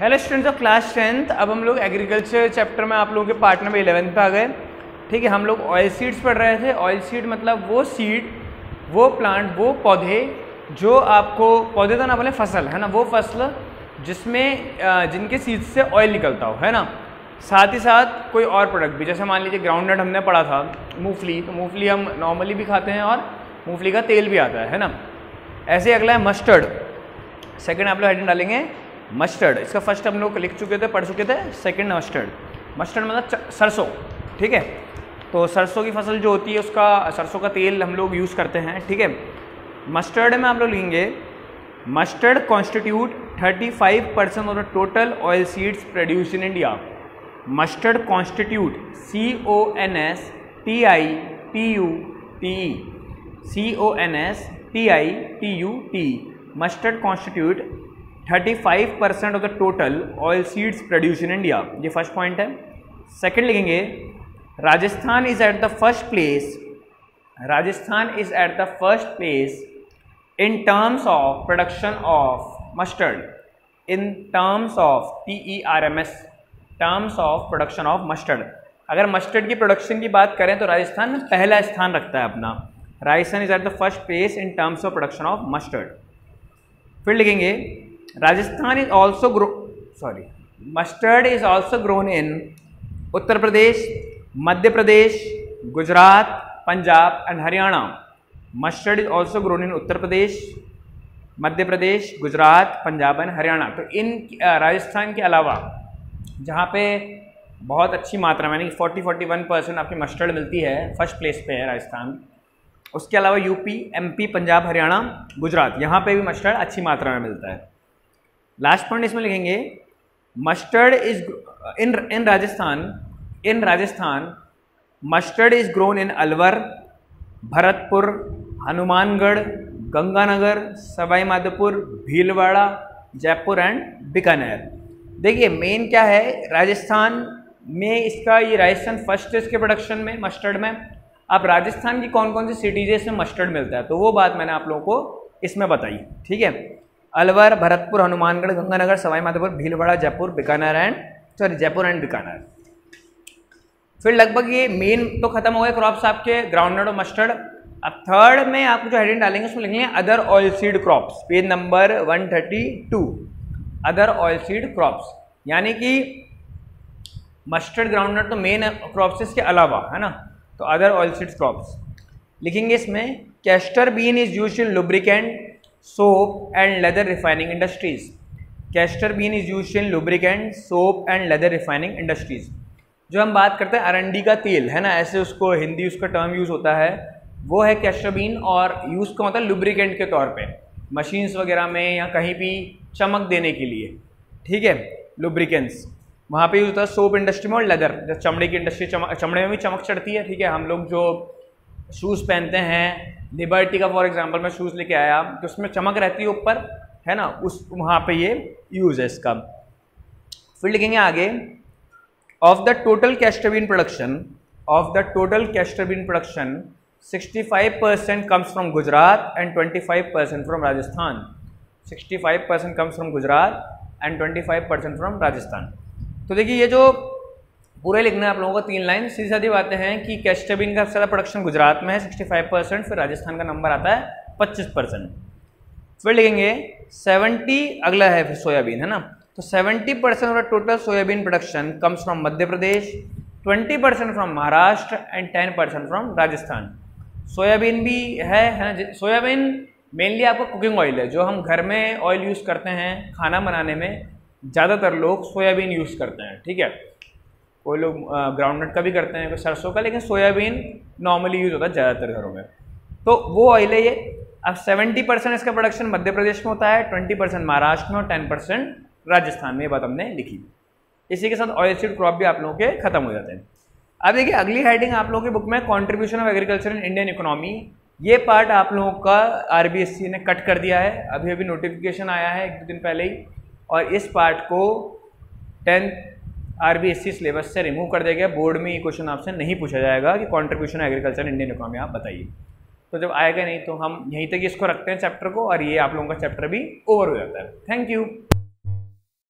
Hello students of class tenth अब हम लोग एग्रीकल्चर चैप्टर में आप लोगों के पार्ट नंबर इलेवेंथ पे आ गए। ठीक है, हम लोग ऑयल सीड्स पढ़ रहे थे। ऑयल सीड मतलब वो सीड वो प्लांट वो पौधे जो आपको, पौधे तो ना बोले फ़सल, है ना? वो फ़सल जिसमें जिनके सीड से ऑयल निकलता हो, है ना? साथ ही साथ कोई और प्रोडक्ट भी, जैसे मान लीजिए ग्राउंडनट हमने पढ़ा था, मूंगफली। तो मूंगफली हम नॉर्मली भी खाते हैं और मूंगफली का तेल भी आता है है ना? ऐसे अगला है मस्टर्ड सेकेंड आप लोग हेडिंग डालेंगे। मस्टर्ड इसका फ़र्स्ट हम लोग लिख चुके थे, पढ़ चुके थे सेकंड मस्टर्ड मस्टर्ड मतलब सरसों, ठीक है? तो सरसों की फ़सल जो होती है, उसका, सरसों का तेल हम लोग यूज़ करते हैं, ठीक है? मस्टर्ड में आप लोग लिखेंगे mustard constitute 35 percent of the total oil seeds produce in India mustard constitute C O N S T I T U T E C O N S T I T U T mustard constitute 35 percent of the total oil seeds produce in India ये first point है. Second लिखेंगे Rajasthan is at the first place Rajasthan is at the first place in terms of production of mustard in terms of T E R M S terms of production of mustard अगर mustard की production की बात करें तो राजस्थान पहला स्थान रखता है अपना। Rajasthan is at the first place in terms of production of mustard फिर लिखेंगे Rajasthan is also grow sorry mustard is also grown in Uttar Pradesh Madhya Pradesh Gujarat Punjab and Haryana mustard is also grown in Uttar Pradesh Madhya Pradesh Gujarat Punjab and Haryana तो इन राजस्थान के अलावा, जहाँ पे बहुत अच्छी मात्रा में, यानी फोर्टी फोर्टी वन परसेंट आपकी मस्टर्ड मिलती है फ़र्स्ट प्लेस पे है राजस्थान। उसके अलावा यूपी एमपी पंजाब हरियाणा गुजरात यहाँ पे भी मस्टर्ड अच्छी मात्रा में मिलता है। लास्ट पॉइंट इसमें लिखेंगे mustard is in in Rajasthan in Rajasthan mustard is grown in Alwar, Bharatpur, Hanumangarh, Ganganagar Sawai Madhopur Bhilwara, Jaipur and Bikaner. देखिए मेन क्या है? राजस्थान में इसका, ये राजस्थान फ़र्स्ट इसके प्रोडक्शन में मस्टर्ड में। अब राजस्थान की कौन कौन सी सिटीज़ है इसमें मस्टर्ड मिलता है? तो वो बात मैंने आप लोगों को इसमें बताई, ठीक है? Alwar, Bharatpur, Hanumangarh, Ganganagar, Sawai Madhopur, Bhilwara, Jaipur, Bikaner and sorry Jaipur and Bikaner. फिर लगभग ये मेन तो खत्म हो गए क्रॉप्स आपके ग्राउंडनट और मस्टर्ड अब थर्ड में आपको जो हेडिंग डालेंगे, उसमें लिखेंगे other oil seed crops page number 132 other oil seed crops यानी कि मस्टर्ड ग्राउंडनट तो मेन क्रॉप्स इसके अलावा, है ना? तो अदर ऑयल सीड क्रॉप्स लिखेंगे इसमें castor bean is use in lubricant soap and leather refining industries. Castor bean is used in lubricant, soap and leather refining industries. जो हम बात करते हैं अरंडी का तेल है ना? ऐसे उसको हिंदी उसका टर्म यूज़ होता है। वो है कैस्टर बीन और यूज़ का मतलब लुब्रिकेंट के तौर पे। मशीन्स वगैरह में या कहीं भी चमक देने के लिए। ठीक है? लुब्रिकेंट्स वहाँ पे यूज़ होता है सोप इंडस्ट्री में और लेदर चमड़े की इंडस्ट्री चमड़े में भी चमक चढ़ती है ठीक है? हम लोग जो शूज़ पहनते हैं लिबर्टी का फॉर एग्जांपल मैं शूज़ लेके आया तो उसमें चमक रहती है ऊपर, है ना? उस, वहाँ पे ये यूज़ है इसका। फिर लिखेंगे आगे of the total castor bean production of the total castor bean production 65 percent comes from Gujarat and 25 percent from Rajasthan 65 percent comes from Gujarat and 25 percent from Rajasthan तो देखिए, ये जो पूरे लिखना है आप लोगों को तीन लाइन। सीधी साधी बातें हैं कि कैस्टेबिन का सारा प्रोडक्शन गुजरात में है 65 परसेंट फिर राजस्थान का नंबर आता है 25 परसेंट फिर लिखेंगे 70 अगला है फिर सोयाबीन, है ना? तो 70 percent of total soybean production comes from Madhya Pradesh 20 percent from Maharashtra and 10 percent from Rajasthan. Soybean भी है है ना? सोयाबीन मेनली आपका कुकिंग ऑयल है, जो हम घर में ऑयल यूज़ करते हैं, खाना बनाने में, ज़्यादातर लोग सोयाबीन यूज़ करते हैं, ठीक है? कोई लोग ग्राउंडनट का भी करते हैं कोई सरसों का, लेकिन सोयाबीन नॉर्मली यूज़ होता है ज़्यादातर घरों में। तो वो ऑयल है ये। अब 70 परसेंट इसका प्रोडक्शन मध्य प्रदेश में होता है 20 परसेंट महाराष्ट्र में और टेन परसेंट राजस्थान में, ये बात हमने लिखी। इसी के साथ ऑयल सीड क्रॉप भी आप लोगों के खत्म हो जाते हैं। अब देखिए, अगली हेडिंग आप लोगों की बुक में contribution of agriculture in Indian economy ये पार्ट आप लोगों का आर ने कट कर दिया है। अभी अभी नोटिफिकेशन आया है एक दो दिन पहले ही। और इस पार्ट को टेंथ आर सिलेबस से रिमूव कर दिया गया। बोर्ड में ये क्वेश्चन आपसे नहीं पूछा जाएगा कि कॉन्ट्रीब्यूशन एग्रीकल्चर इंडियन इकोनॉमी आप बताइए। तो जब आएगा नहीं तो हम यहीं तक इसको रखते हैं चैप्टर को और ये आप लोगों का चैप्टर भी ओवर हो जाता है। Thank you